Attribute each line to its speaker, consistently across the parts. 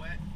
Speaker 1: wet.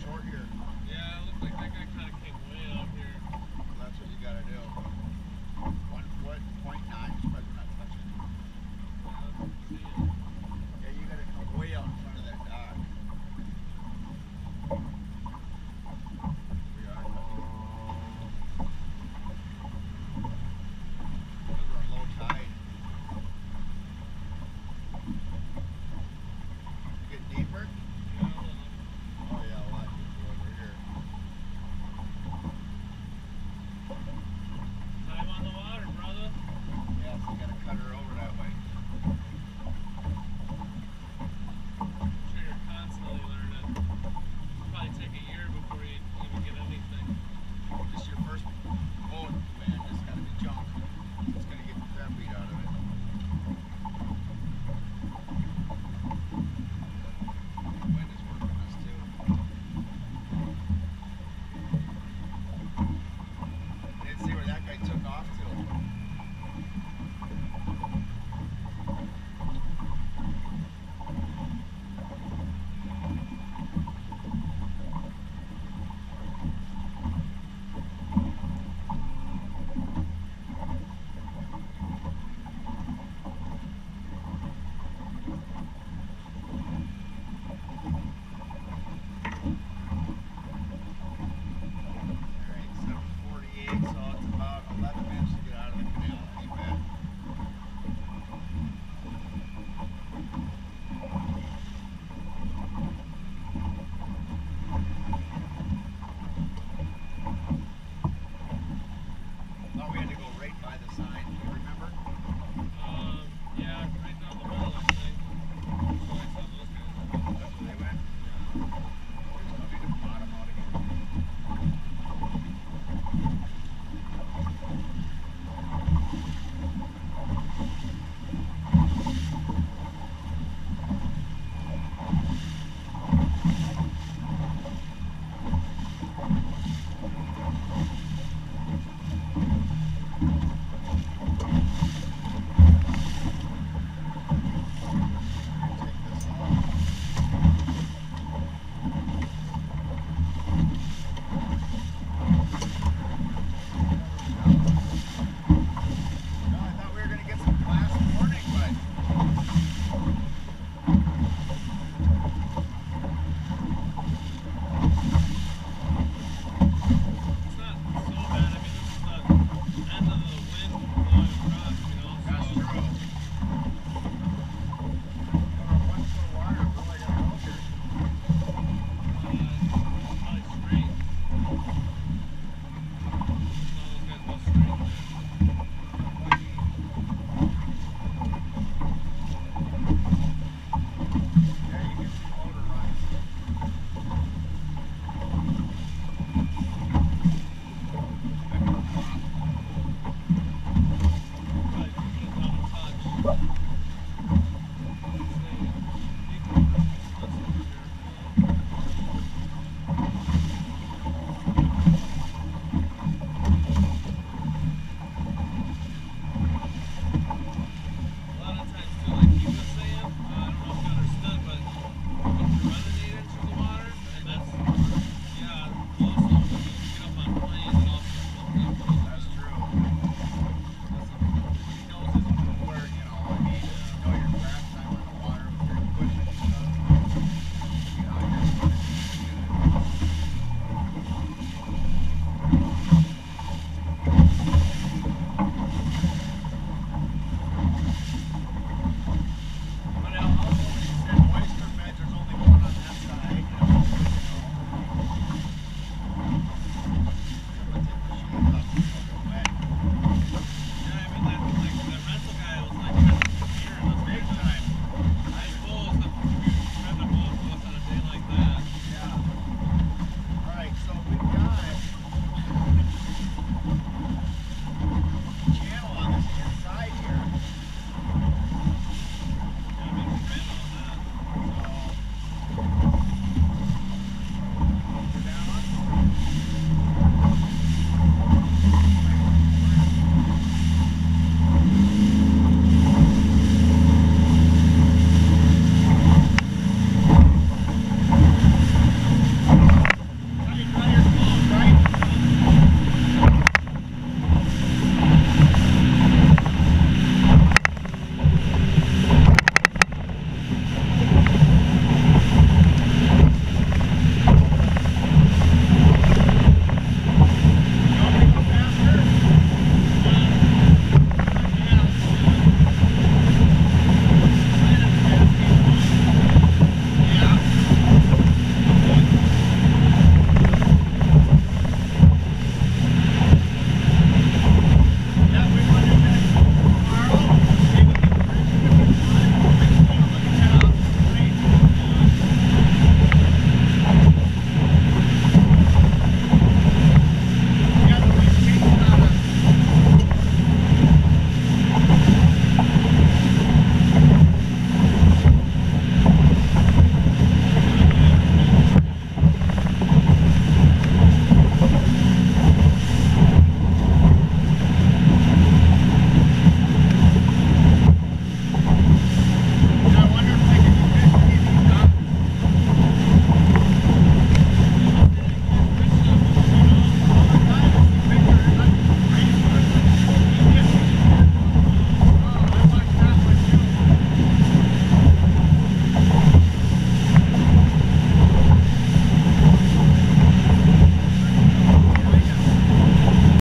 Speaker 1: short here.